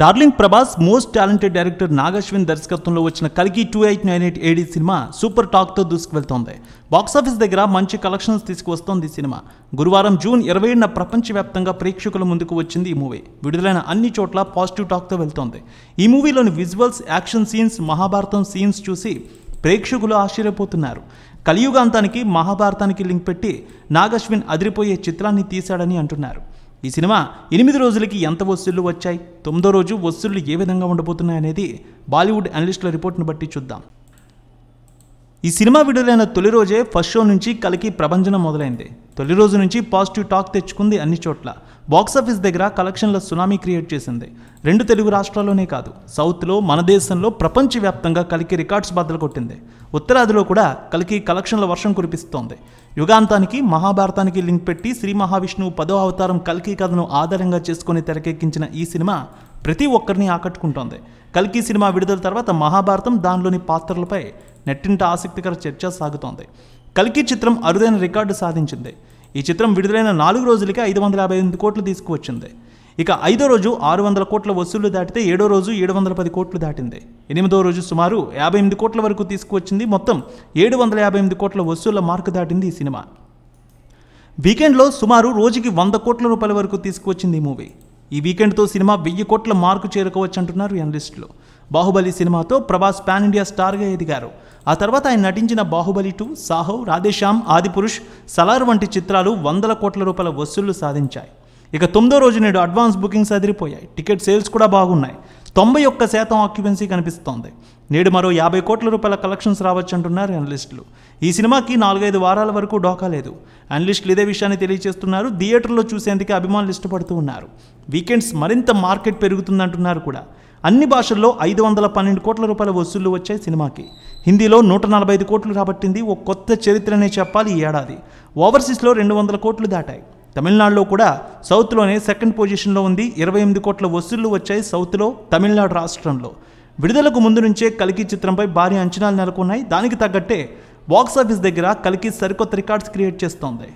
Darling Prabhas most talented director Nagashwin దర్శకత్వంలో వచ్చిన కలిగి two eight nine eight A D cinema super టాక్తో దూసుకువెళ్తోంది. బాక్సాఫీస్ దగ్గర మంచి కలెక్షన్స్ తీసుకువస్తోంది ఈ సినిమా. గురువారం జూన్ ఇరవై ఏడున ప్రపంచవ్యాప్తంగా ప్రేక్షకుల ముందుకు వచ్చింది ఈ మూవీ విడుదలైన అన్ని చోట్ల పాజిటివ్ టాక్తో వెళ్తోంది. ఈ మూవీలోని visuals action scenes Mahabharatam scenes చూసి ప్రేక్షకులు ఆశ్చర్యపోతున్నారు. కలియుగాంతానికి మహాభారతానికి లింక్ పెట్టి నాగశ్విన్ అదిరిపోయే చిత్రాన్ని తీశాడని అంటున్నారు. ఈ సినిమా ఎనిమిది రోజులకి ఎంత వసూళ్ళు వచ్చాయి? తొమ్మిదో రోజు వసూళ్ళు ఏ విధంగా ఉండబోతున్నాయనేది బాలీవుడ్ అనలిస్టుల రిపోర్ట్ను బట్టి చూద్దాం. ఈ సినిమా విడుదలైన తొలి రోజే ఫస్ట్ షో నుంచి కలికి ప్రభంజనం మొదలైంది. తొలి రోజు నుంచి పాజిటివ్ టాక్ తెచ్చుకుంది అన్ని చోట్ల. బాక్సాఫీస్ దగ్గర కలెక్షన్ల సునామీ క్రియేట్ చేసింది. రెండు తెలుగు రాష్ట్రాల్లోనే కాదు సౌత్లో మన దేశంలో ప్రపంచవ్యాప్తంగా కలికి రికార్డ్స్ బద్దలు కొట్టింది. ఉత్తరాదిలో కూడా కలికి కలెక్షన్ల వర్షం కురిపిస్తోంది. యుగాంతానికి మహాభారతానికి లింక్ పెట్టి శ్రీ మహావిష్ణువు పదో అవతారం కల్కి కథను ఆధారంగా చేసుకుని తెరకెక్కించిన ఈ సినిమా ప్రతి ఒక్కరిని ఆకట్టుకుంటోంది. కల్కి సినిమా విడుదల తర్వాత మహాభారతం దానిలోని పాత్రలపై నెట్టింట ఆసక్తికర చర్చ సాగుతోంది. కల్కి చిత్రం అరుదైన రికార్డు సాధించింది. ఈ చిత్రం విడుదలైన నాలుగు రోజులకి ఐదు వందల యాభై ఎనిమిది కోట్లు తీసుకువచ్చింది. ఇక ఐదో రోజు ఆరు వందల కోట్ల వసూళ్ళు దాటితే ఏడో రోజు ఏడు వందల పది కోట్లు దాటింది. ఎనిమిదో రోజు సుమారు యాభై ఎనిమిది కోట్ల వరకు తీసుకువచ్చింది. మొత్తం ఏడు వందల యాభై ఎనిమిది కోట్ల వసూళ్ళ మార్కు దాటింది ఈ సినిమా. వీకెండ్లో సుమారు రోజుకి వంద కోట్ల రూపాయల వరకు తీసుకువచ్చింది ఈ మూవీ. ఈ వీకెండ్తో సినిమా వెయ్యి కోట్ల మార్కు చేరుకోవచ్చు అంటున్నారు అనలిస్టులు. బాహుబలి సినిమాతో ప్రభాస్ పాన్ ఇండియా స్టార్గా ఎదిగారు. ఆ తర్వాత ఆయన నటించిన బాహుబలి టూ సాహో రాధేశ్యామ్ ఆదిపురుష్ సలార్ వంటి చిత్రాలు వందల కోట్ల రూపాయల వసూళ్ళు సాధించాయి. ఇక తొమ్మిదో రోజు నేడు అడ్వాన్స్ బుకింగ్స్ అదిరిపోయాయి. టికెట్ సేల్స్ కూడా బాగున్నాయి. తొంభై ఒక్క శాతం ఆక్యుపెన్సీ కనిపిస్తోంది. నేడు మరో యాభై కోట్ల రూపాయల కలెక్షన్స్ రావచ్చు అంటున్నారు అనలిస్టులు. ఈ సినిమాకి నాలుగైదు వారాల వరకు డోకా లేదు. అనలిస్టులు ఇదే విషయాన్ని తెలియజేస్తున్నారు. థియేటర్లో చూసేందుకే అభిమానులు ఇష్టపడుతూ ఉన్నారు. వీకెండ్స్ మరింత మార్కెట్ పెరుగుతుందంటున్నారు కూడా. అన్ని భాషల్లో ఐదు వందల పన్నెండు కోట్ల రూపాయల వసూళ్ళు వచ్చాయి సినిమాకి. హిందీలో నూట నలభై ఐదు కోట్లు రాబట్టింది. ఓ కొత్త చరిత్రనే చెప్పాలి ఈ ఏడాది. ఓవర్సీస్లో రెండు వందల కోట్లు దాటాయి. తమిళనాడులో కూడా సౌత్లోనే సెకండ్ పొజిషన్లో ఉంది. ఇరవై ఎనిమిది కోట్ల వసూళ్ళు వచ్చాయి సౌత్లో తమిళనాడు రాష్ట్రంలో. విడుదలకు ముందు నుంచే కలికి చిత్రంపై భారీ అంచనాలు నెలకొన్నాయి. దానికి తగ్గట్టే బాక్సాఫీస్ దగ్గర కలికి సరికొత్త రికార్డ్స్ క్రియేట్ చేస్తోంది.